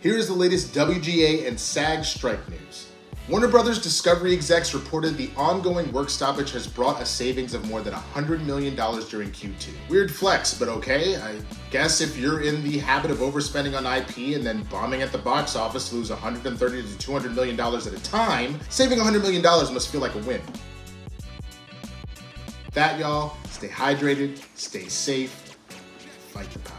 Here is the latest WGA and SAG strike news. Warner Brothers Discovery execs reported the ongoing work stoppage has brought a savings of more than $100 million during Q2. Weird flex, but okay. I guess if you're in the habit of overspending on IP and then bombing at the box office, to lose $130 to 200 million dollars at a time, saving 100 million dollars must feel like a win. That y'all, stay hydrated, stay safe, fight the power.